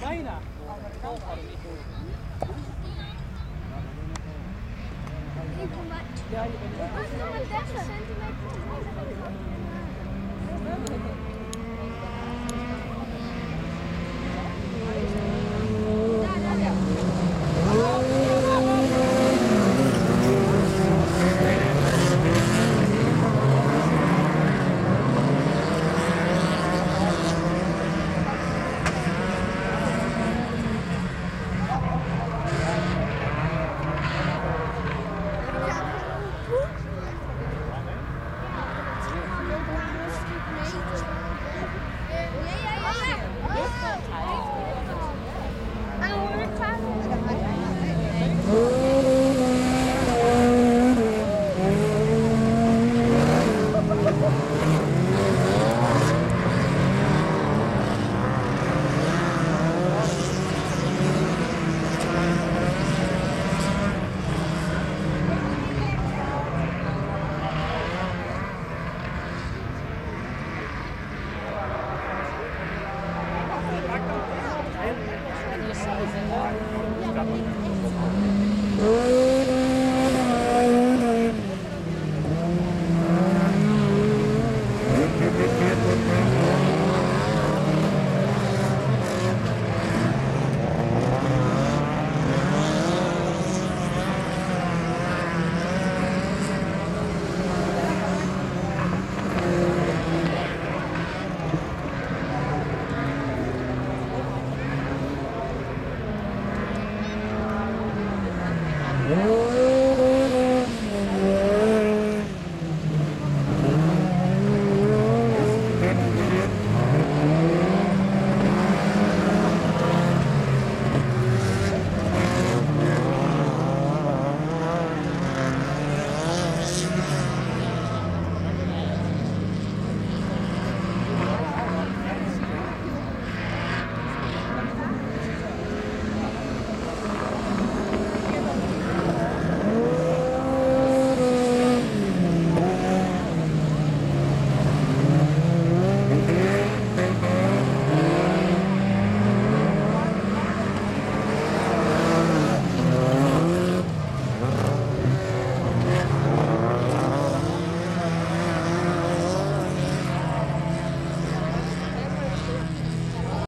Bijna. Ja, je bent er. Dat is nog maar 30 centimeter. Yeah, it's in there.